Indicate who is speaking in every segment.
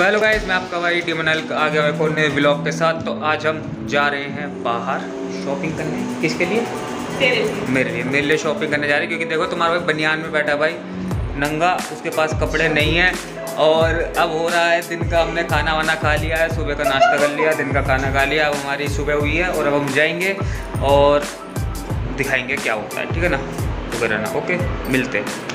Speaker 1: So hello guys मैं आपका भाई टीमनल आ गया एक और नए ब्लॉग के साथ। तो आज हम जा रहे हैं बाहर शॉपिंग करने। किसके लिए?
Speaker 2: तेरे लिए।
Speaker 1: मेरे लिए। मेरे लिए शॉपिंग करने जा रहे हैं क्योंकि देखो तुम्हारा भाई बनियान में बैठा है भाई। नंगा उसके पास कपड़े नहीं हैं। और अब हो रहा है दिन का हमने खाना वाना खा लिया है सुबह का नाश्ता कर लिया दिन का खाना खा लिया अब हमारी सुबह हुई है और अब हम जाएँगे और दिखाएँगे क्या होता है ठीक है ना? तो रहना ओके मिलते हैं।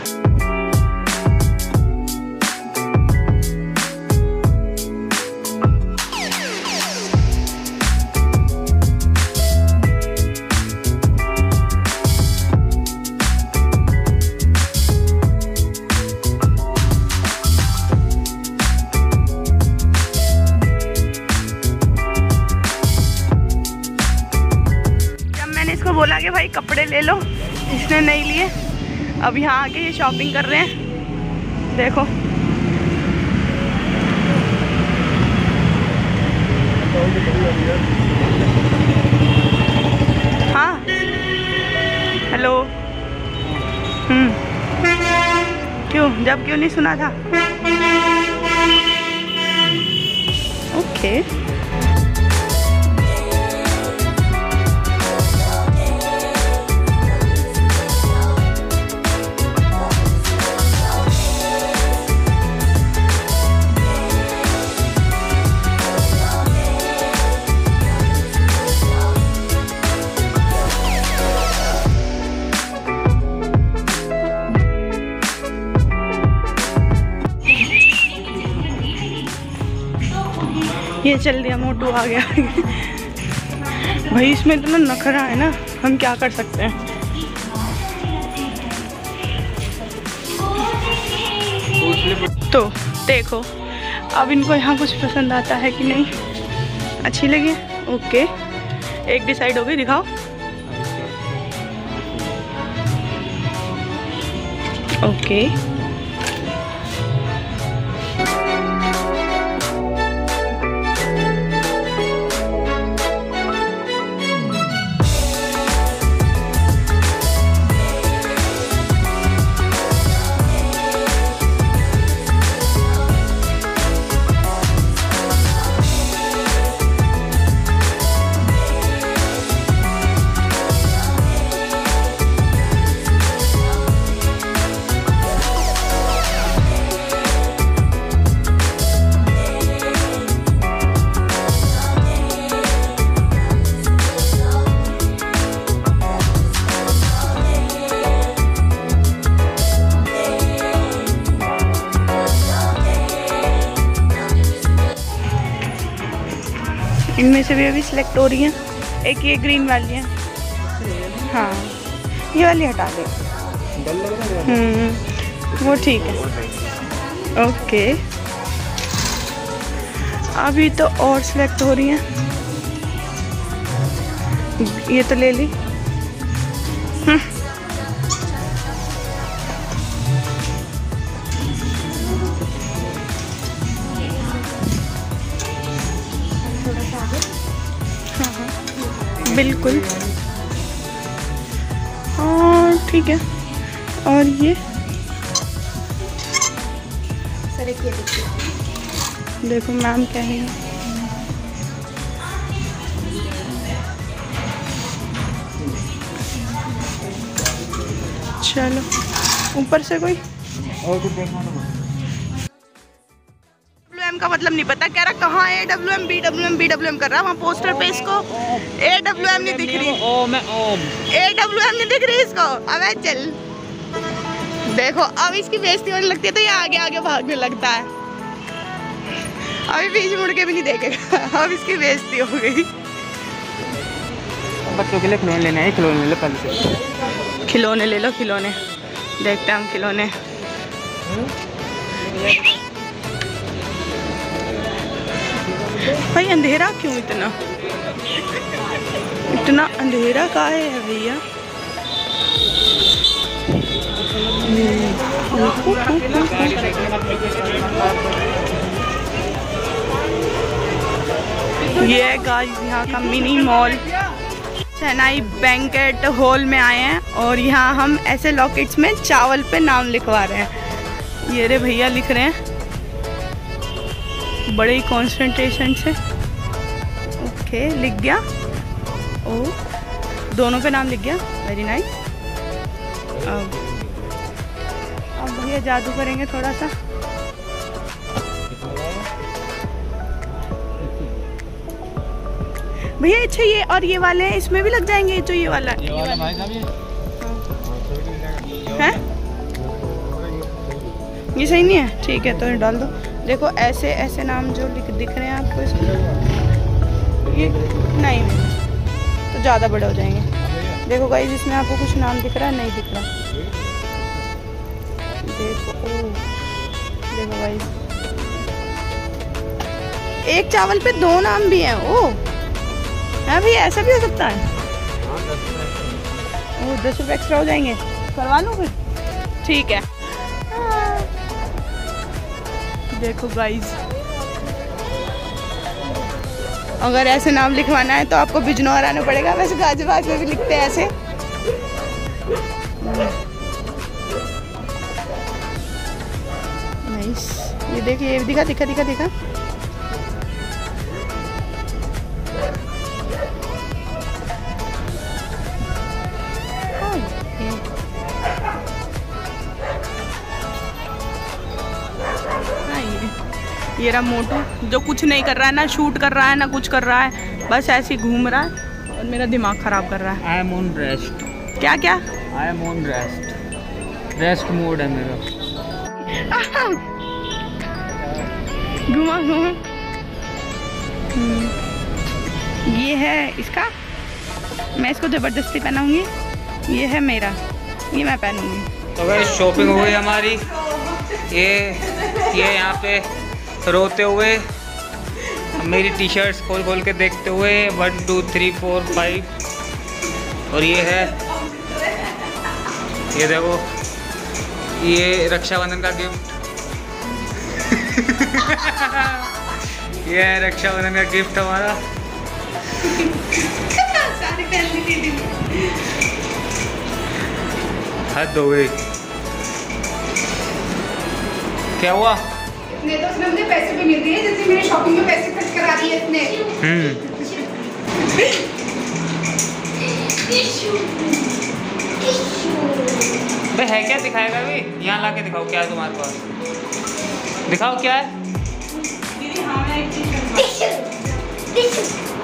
Speaker 2: भाई कपड़े ले लो, इसने नहीं लिए। अब यहाँ आके ये शॉपिंग कर रहे हैं। देखो। हाँ। Hello hmm. क्यों? जब क्यों नहीं सुना था? ओके ये चल दिया, मोटू आ गया। भाई, इसमें इतना नखरा है ना, हम क्या कर सकते हैं? तो देखो, अब इनको यहाँ कुछ पसंद आता है कि नहीं? अच्छी लगी? ओके। एक डिसाइड हो गई, दिखाओ। ओके। से भी अभी सिलेक्ट हो रही हैं। एक ये ग्रीन वाली है। हाँ ये वाली हटा दे। हम्म, वो ठीक है। ओके अभी तो और सिलेक्ट हो रही हैं। ये तो ले ली। बिल्कुल। और ठीक है। और ये? देखो मैम क्या है। चलो। ऊपर से कोई? डब्ल्यू एम का मतलब नहीं पता कह रहा कहाँ है W M B W M B W M कर रहा वहाँ पोस्टर पे इसको ए डब्ल्यू एम नहीं दिख रही ए डब्ल्यू एम नहीं दिख रही इसको अबे चल देखो अब इसकी बेइज्जती होने लगती है तो ये आगे आगे भागने लगता है अभी बीच मुड़ के भी नहीं देखेगा अब इसकी बेइज्जती हो गई
Speaker 1: बच्चों के लिए खिलौने लेने हैं खिलौने ले लो कल से
Speaker 2: खिलौने ले लो खिलौने देखते हैं हम खिलौने भाई, अंधेरा क्यों इतना? इतना अंधेरा का है भैया? ये गाइस यहाँ का mini mall Chennai banquet hall में आए हैं और यहाँ हम ऐसे लॉकेट्स में चावल पे नाम लिखवा रहे हैं। ये रे भैया लिख रहे हैं। बड़े ही कॉन्सेंट्रेशन से। ओके लिख गया ओ दोनों पे नाम लिख गया वेरी नाइस अब अब भैया जादू करेंगे थोड़ा सा भैया अच्छा ये और ये वाले इसमें भी लग जाएँगे जो ये वाला।
Speaker 1: ये वाला भाई साहब ये?
Speaker 2: है? ये सही नहीं है? ठीक है तो डाल दो। देखो ऐसे ऐसे नाम जो दिख रहे हैं आपको इसमें ये नहीं तो ज़्यादा बड़े हो जाएँगे। देखो गाइस इसमें आपको कुछ नाम दिख रहा है नहीं दिख रहा। देखो ओ देखो गाइस एक चावल पे दो नाम भी हैं ओ। है भैया ऐसा भी हो सकता है। वो दस रुपये एक्स्ट्रा हो जाएँगे। करवा लूँ फिर? ठीक है। देखो गाइस अगर ऐसे नाम लिखवाना है तो आपको बिजनौर आना पड़ेगा। वैसे गाजियाबाद में भी लिखते हैं ऐसे। नाइस ये देखिए, ये दिखा दिखा दिखा दिखा। ये रहा मोटू जो कुछ नहीं कर रहा है ना शूट कर रहा है ना कुछ कर रहा है बस ऐसे ही घूम रहा है और मेरा दिमाग खराब कर रहा है।
Speaker 1: आई एम ऑन रेस्ट
Speaker 2: क्या क्या?
Speaker 1: I am on rest rest mode है मेरा।
Speaker 2: घुमा घुमा। हम्म, ये है इसका। मैं इसको ज़बरदस्ती पहनाऊँगी। ये है मेरा। ये मैं पहनूँगी।
Speaker 1: तो भाई शॉपिंग हो गई हमारी ये ये यहाँ पे रोते हुए, मेरी टी शर्ट्स खोल खोल के देखते हुए one two three four five और ये है, ये देखो, ये रक्षाबंधन का गिफ्ट ये है रक्षाबंधन का गिफ्ट हमारा। हद हो गई। क्या हुआ?
Speaker 3: इतने तो उसने मुझे पैसे भी मिल दिए जैसे मेरी शॉपिंग में पैसे खर्च करा दिए इतने
Speaker 1: हम्म। भाई है क्या दिखाएगा अभी? यहाँ ला के दिखाओ क्या है तुम्हारे पास। दिखाओ क्या है?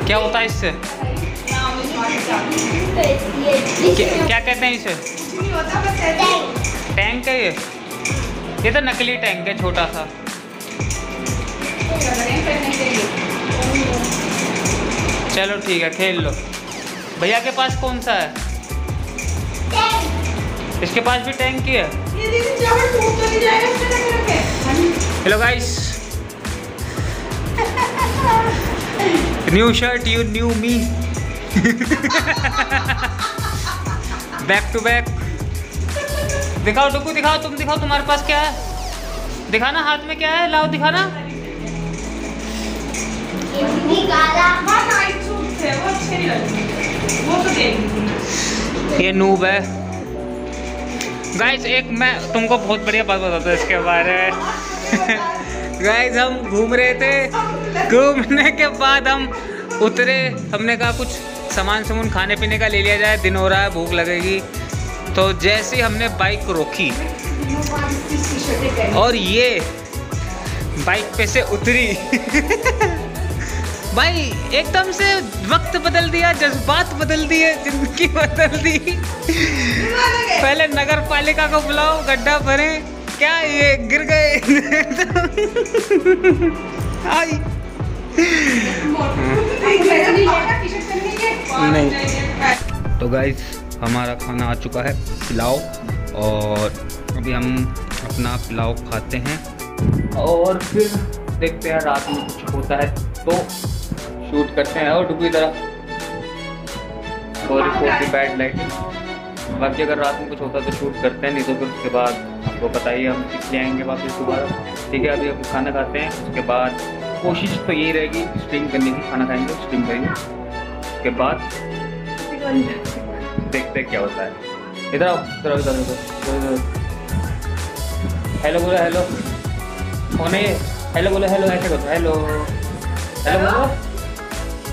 Speaker 1: क्या होता है इससे? क्या, क्या कहते हैं इसे? टैंक है ये? ये तो नकली टैंक है छोटा सा। चलो ठीक है खेल लो। भैया के पास कौन सा है? इसके पास भी टैंक ही है। Hello guys new shirt you new me back to back दिखाओ टुकू दिखाओ तुम दिखाओ तुम्हारे पास क्या है? दिखाना हाथ में क्या है? लाओ दिखाना। ये नूब है। गाइस एक मैं तुमको बहुत बढ़िया बात बताता हूँ इसके बारे में। गाइस हम घूम रहे थे। घूमने के बाद हम उतरे। हमने कहा, कुछ सामान सामान खाने पीने का ले लिया जाए। दिन हो रहा है, भूख लगेगी। तो जैसे ही हमने बाइक रोकी, और ये बाइक पे से उतरी। भाई एकदम से वक्त बदल दिया जज्बात बदल दिए ज़िंदगी बदल दी। पहले नगर पालिका को बुलाओ गड्ढा भरे। क्या ये गिर गए? आई। नहीं। तो गाइस हमारा खाना आ चुका है पुलाव। और अभी हम अपना पुलाव खाते हैं। और फिर देखते हैं रात में कुछ होता है। तो शूट करते हैं। और डुबी तरह sorry for the bad lighting बाकी अगर रात में कुछ होता तो शूट करते हैं, नहीं तो फिर उसके बाद आपको बताइए हम सीख ले आएँगे वापस दोबारा। ठीक है, अभी हम खाना खाते हैं, उसके बाद कोशिश तो यही रहेगी स्ट्रीम करने की, खाना खाएँगे स्ट्रीम करेंगे। उसके बाद देखते क्या होता है। इधर आओ, इधर इधर हेलो बोलो हेलो कौन है हेलो बोलो हेलो ऐसे करो हेलो हेलो बोलो।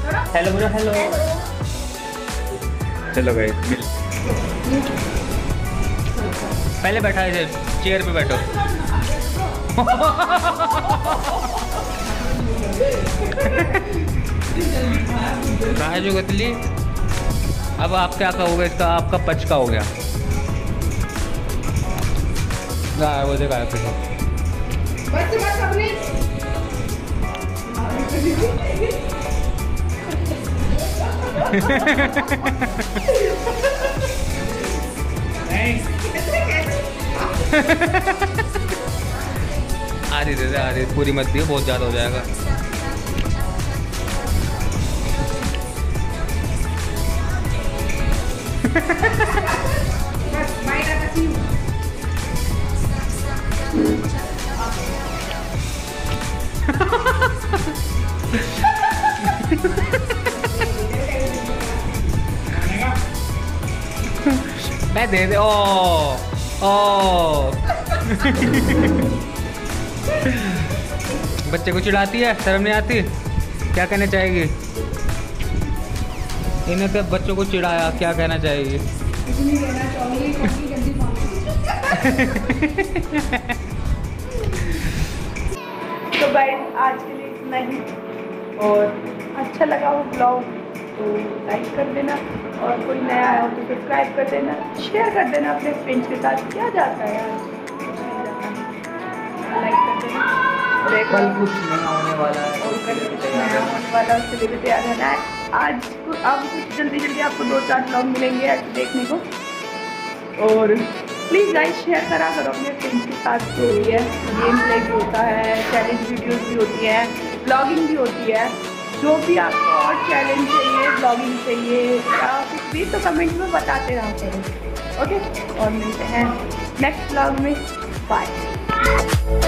Speaker 1: हेलो बोलो हेलो चलो गए मिल पहले बैठा इधर चेयर पे बैठो। राजू गतली? अब आप क्या कहोगे इसका? आपका पच का हो गया। गाय वो देखा फिर।
Speaker 3: बस बस अपने।
Speaker 1: आधी दे दे आधी। पूरी मत दियो बहुत ज़्यादा हो जाएगा।
Speaker 3: बस
Speaker 1: दे दे ओ ओ बच्चे को चिढ़ाती है, शर्म नहीं आती? क्या कहना चाहेगी? इन्हें तो बच्चों को चिढ़ाया, क्या कहना चाहेगी?
Speaker 2: तो गाइस आज के लिए इतना ही। और अच्छा लगा वो ब्लॉग तो लाइक कर देना। और कोई नया आया हो तो सब्सक्राइब कर देना शेयर कर देना अपने फ्रेंड्स के साथ क्या जाता है यार? लाइक कर देना।
Speaker 1: कल कुछ नया होने वाला है।
Speaker 2: और कल कुछ नया होने वाला उसके लिए भी तैयार रहना है। आज अब कुछ जल्दी जल्दी आपको दो चार ब्लॉग मिलेंगे देखने को। और? प्लीज़ गाइस शेयर करा करो अपने फ्रेंड्स के साथ जो भी है। गेम प्ले भी होता है चैलेंज वीडियोस भी होती है ब्लॉगिंग भी होती है। जो भी आपको और चैलेंज चाहिए ब्लॉगिंग चाहिए, या कुछ भी तो कमेंट में बताते रहा करें ओके और मिलते हैं नेक्स्ट ब्लॉग में। बाय